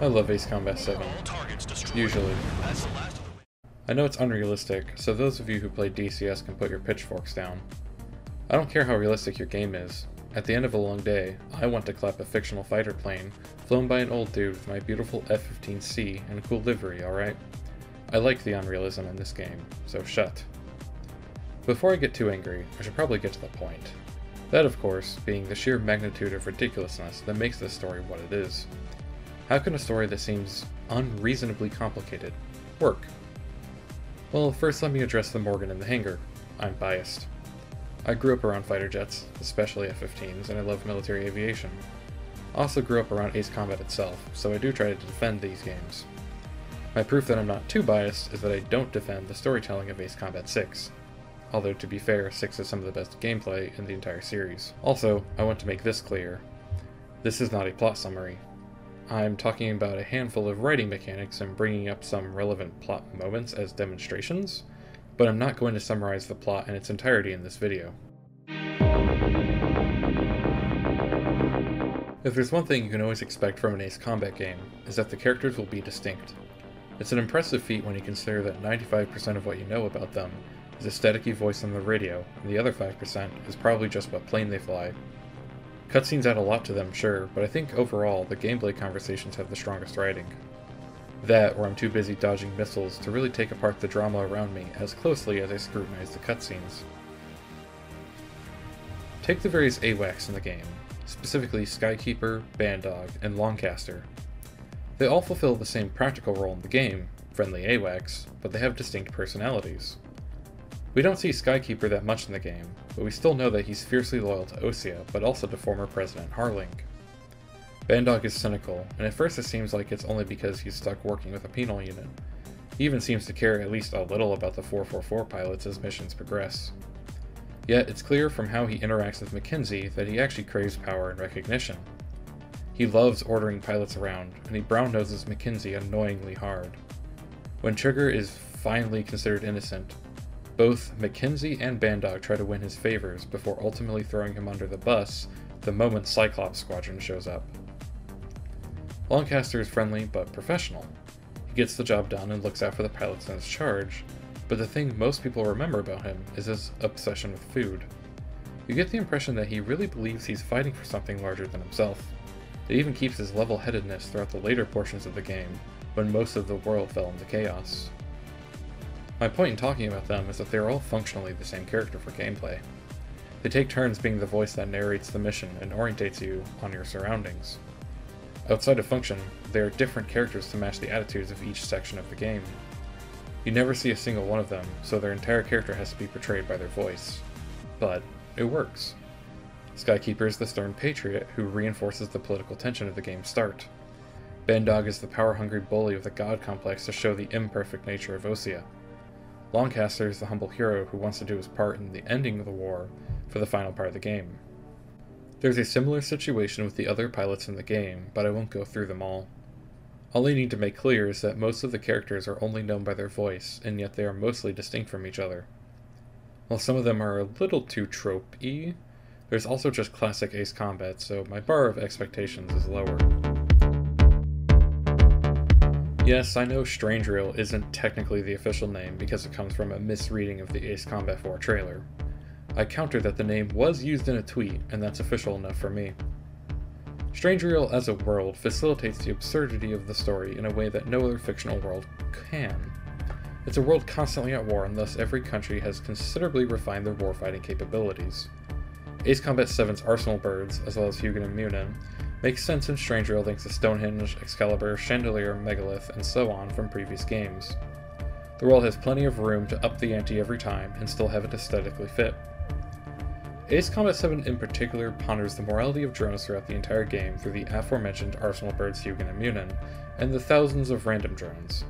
I love Ace Combat 7. Usually. I know it's unrealistic, so those of you who play DCS can put your pitchforks down. I don't care how realistic your game is. At the end of a long day, I want to clap a fictional fighter plane, flown by an old dude with my beautiful F-15C and cool livery, alright? I like the unrealism in this game, so shut. Before I get too angry, I should probably get to the point. That, of course, being the sheer magnitude of ridiculousness that makes this story what it is. How can a story that seems unreasonably complicated work? Well, first let me address the Morgan in the hangar. I'm biased. I grew up around fighter jets, especially F-15s, and I love military aviation. Also grew up around Ace Combat itself, so I do try to defend these games. My proof that I'm not too biased is that I don't defend the storytelling of Ace Combat 6, although to be fair, 6 is some of the best gameplay in the entire series. Also, I want to make this clear. This is not a plot summary. I'm talking about a handful of writing mechanics and bringing up some relevant plot moments as demonstrations, but I'm not going to summarize the plot in its entirety in this video. If there's one thing you can always expect from an Ace Combat game, is that the characters will be distinct. It's an impressive feat when you consider that 95% of what you know about them is a staticky voice on the radio, and the other 5% is probably just what plane they fly, Cutscenes add a lot to them, sure, but I think overall, the gameplay conversations have the strongest writing. That, or I'm too busy dodging missiles to really take apart the drama around me as closely as I scrutinize the cutscenes. Take the various AWACS in the game, specifically Skykeeper, Bandog, and Longcaster. They all fulfill the same practical role in the game, friendly AWACS, but they have distinct personalities. We don't see Skykeeper that much in the game, but we still know that he's fiercely loyal to Osea, but also to former President Harling. Bandog is cynical, and at first it seems like it's only because he's stuck working with a penal unit. He even seems to care at least a little about the 444 pilots as missions progress. Yet, it's clear from how he interacts with Mackenzie that he actually craves power and recognition. He loves ordering pilots around, and he brown noses Mackenzie annoyingly hard. When Trigger is finally considered innocent, both Mackenzie and Bandog try to win his favors before ultimately throwing him under the bus the moment Cyclops Squadron shows up. Longcaster is friendly but professional. He gets the job done and looks out for the pilots in his charge, but the thing most people remember about him is his obsession with food. You get the impression that he really believes he's fighting for something larger than himself. It even keeps his level headedness throughout the later portions of the game, when most of the world fell into chaos. My point in talking about them is that they are all functionally the same character for gameplay. They take turns being the voice that narrates the mission and orientates you on your surroundings. Outside of function, they are different characters to match the attitudes of each section of the game. You never see a single one of them, so their entire character has to be portrayed by their voice. But, it works. Skykeeper is the stern patriot who reinforces the political tension of the game's start. Bandog is the power-hungry bully with a god complex to show the imperfect nature of Osea. Longcaster is the humble hero who wants to do his part in the ending of the war for the final part of the game. There's a similar situation with the other pilots in the game, but I won't go through them all. All I need to make clear is that most of the characters are only known by their voice, and yet they are mostly distinct from each other. While some of them are a little too trope-y, there's also just classic Ace Combat, so my bar of expectations is lower. Yes, I know Strangereal isn't technically the official name because it comes from a misreading of the Ace Combat 4 trailer. I counter that the name was used in a tweet, and that's official enough for me. Strangereal as a world facilitates the absurdity of the story in a way that no other fictional world can. It's a world constantly at war, and thus every country has considerably refined their warfighting capabilities. Ace Combat 7's Arsenal Birds, as well as Hugin and Munin, Makes sense in Strangereal thanks to Stonehenge, Excalibur, Chandelier, Megalith, and so on from previous games. The world has plenty of room to up the ante every time and still have it aesthetically fit. Ace Combat 7 in particular ponders the morality of drones throughout the entire game through the aforementioned Arsenal Birds Hugin and Munin, and the thousands of random drones.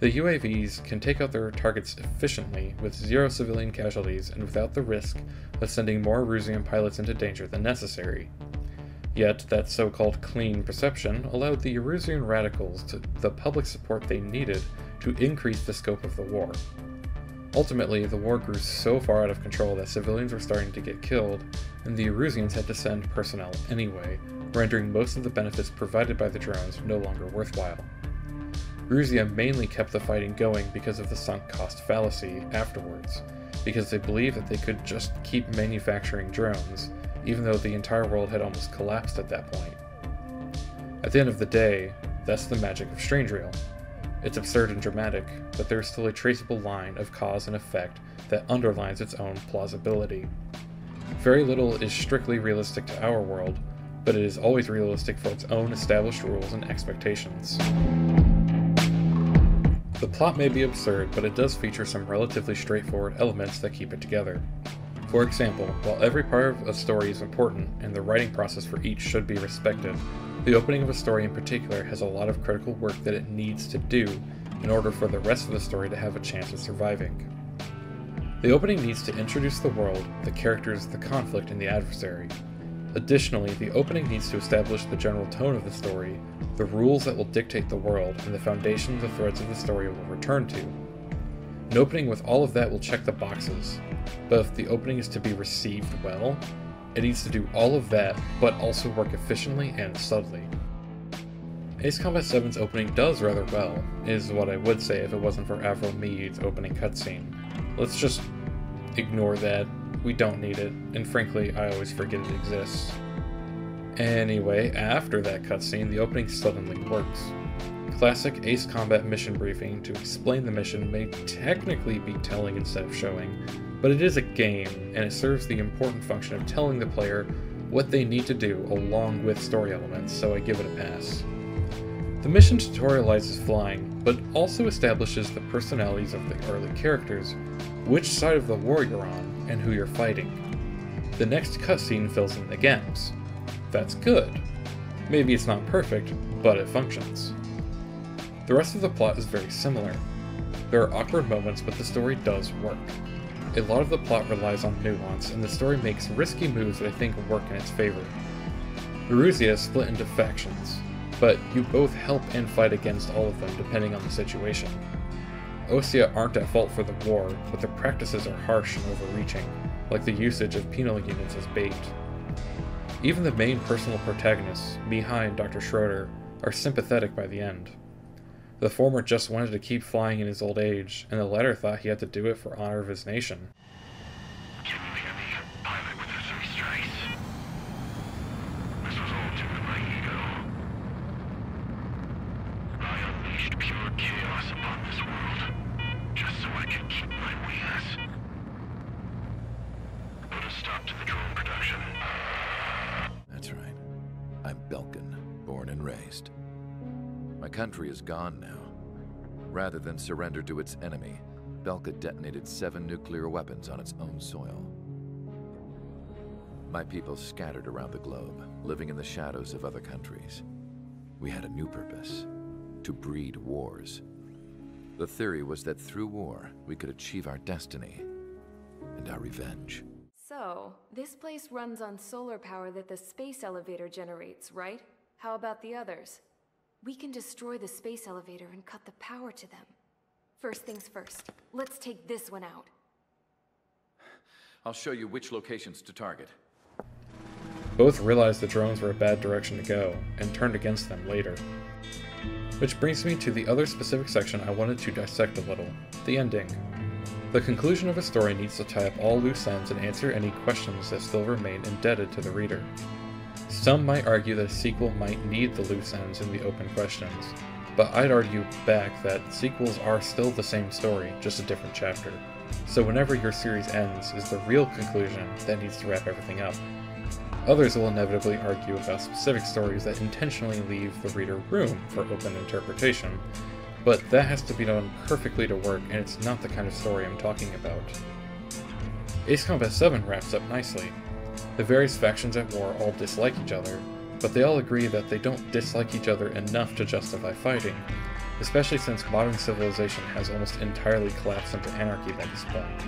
The UAVs can take out their targets efficiently with zero civilian casualties and without the risk of sending more Erusian pilots into danger than necessary. Yet, that so-called clean perception allowed the Erusian radicals to the public support they needed to increase the scope of the war. Ultimately, the war grew so far out of control that civilians were starting to get killed, and the Erusians had to send personnel anyway, rendering most of the benefits provided by the drones no longer worthwhile. Erusea mainly kept the fighting going because of the sunk cost fallacy afterwards, because they believed that they could just keep manufacturing drones, even though the entire world had almost collapsed at that point. At the end of the day, that's the magic of Strange It's absurd and dramatic, but there is still a traceable line of cause and effect that underlines its own plausibility. Very little is strictly realistic to our world, but it is always realistic for its own established rules and expectations. The plot may be absurd, but it does feature some relatively straightforward elements that keep it together. For example, while every part of a story is important and the writing process for each should be respected, the opening of a story in particular has a lot of critical work that it needs to do in order for the rest of the story to have a chance of surviving. The opening needs to introduce the world, the characters, the conflict, and the adversary. Additionally, the opening needs to establish the general tone of the story, the rules that will dictate the world, and the foundation the threads of the story will return to. An opening with all of that will check the boxes, but if the opening is to be received well, it needs to do all of that, but also work efficiently and subtly. Ace Combat 7's opening does rather well, is what I would say if it wasn't for Avril Mead's opening cutscene. Let's just ignore that. We don't need it, and frankly, I always forget it exists. Anyway, after that cutscene, the opening suddenly works. Classic Ace Combat mission briefing to explain the mission may technically be telling instead of showing, but it is a game, and it serves the important function of telling the player what they need to do along with story elements, so I give it a pass. The mission tutorializes flying, but also establishes the personalities of the early characters, which side of the war you're on, and who you're fighting. The next cutscene fills in the gaps. That's good. Maybe it's not perfect, but it functions. The rest of the plot is very similar. There are awkward moments, but the story does work. A lot of the plot relies on nuance, and the story makes risky moves that I think work in its favor. Erusea is split into factions, but you both help and fight against all of them depending on the situation. Osea aren't at fault for the war, but their practices are harsh and overreaching, like the usage of penal units as bait. Even the main personal protagonists, Mihai and Dr. Schroeder, are sympathetic by the end. The former just wanted to keep flying in his old age, and the latter thought he had to do it for honor of his nation. Country is gone now. Rather than surrender to its enemy, Belka detonated seven nuclear weapons on its own soil. My people scattered around the globe, living in the shadows of other countries. We had a new purpose, to breed wars. The theory was that through war, we could achieve our destiny and our revenge. So, this place runs on solar power that the space elevator generates, right? How about the others? We can destroy the space elevator and cut the power to them. First things first, let's take this one out. I'll show you which locations to target. Both realized the drones were a bad direction to go, and turned against them later. Which brings me to the other specific section I wanted to dissect a little, the ending. The conclusion of a story needs to tie up all loose ends and answer any questions that still remain indebted to the reader. Some might argue that a sequel might need the loose ends and the open questions, but I'd argue back that sequels are still the same story, just a different chapter. So whenever your series ends is the real conclusion that needs to wrap everything up. Others will inevitably argue about specific stories that intentionally leave the reader room for open interpretation, but that has to be done perfectly to work, and it's not the kind of story I'm talking about. Ace Combat 7 wraps up nicely, the various factions at war all dislike each other, but they all agree that they don't dislike each other enough to justify fighting, especially since modern civilization has almost entirely collapsed into anarchy by this point.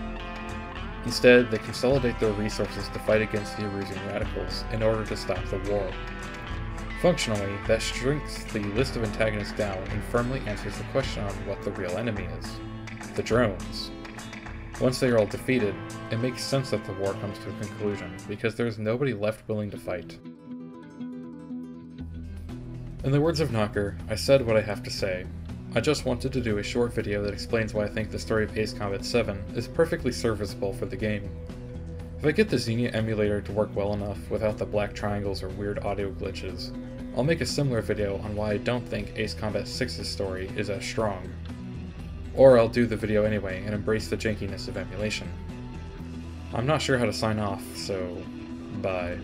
Instead, they consolidate their resources to fight against the Erusian radicals in order to stop the war. Functionally, that shrinks the list of antagonists down and firmly answers the question on what the real enemy is the drones. Once they are all defeated, it makes sense that the war comes to a conclusion, because there is nobody left willing to fight. In the words of Knocker, I said what I have to say. I just wanted to do a short video that explains why I think the story of Ace Combat 7 is perfectly serviceable for the game. If I get the Xenia emulator to work well enough without the black triangles or weird audio glitches, I'll make a similar video on why I don't think Ace Combat 6's story is as strong. Or I'll do the video anyway and embrace the jankiness of emulation. I'm not sure how to sign off, so bye.